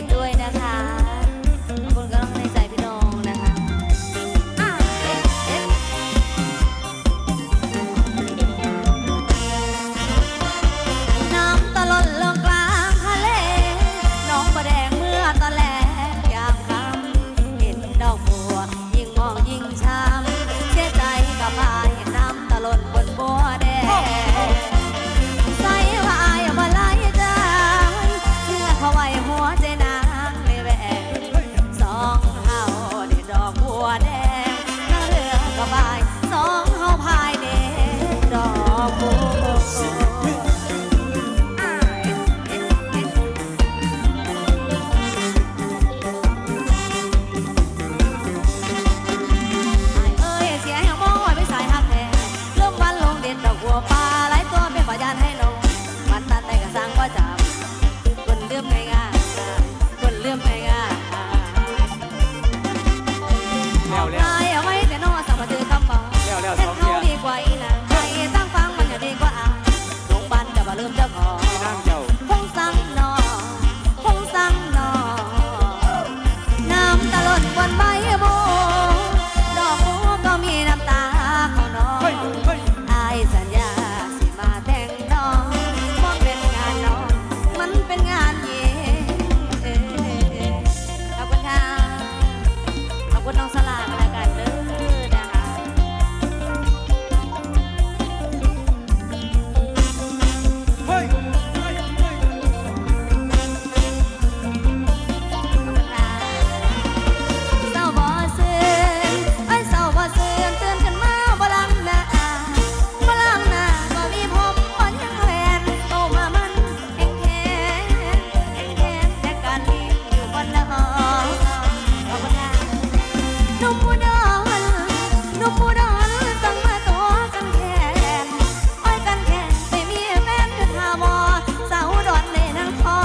ตด้วยนะคะ นุ่มดอนนุ่มดอนสั่งมาตัวสั่แขนอ้อยกันแขนไปมีแฟนคือทาวอเสาดอนในนางคอ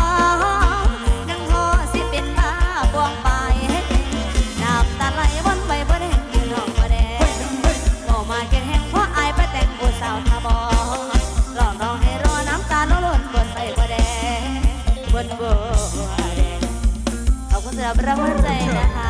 นางคอสิเป็นบ้าบวงไปให้เนน้ตาไหลวันไปบ่ไงยืนห้องบ่แงบ่มาเก็บงเพาะอไปแต่งผู้สาวทาบอหลอกน้องให้รอน้ำตาลล้นบนไปบ่แดงบนบ่แดงขอบคุณสำหรัราวัลใจนะคะ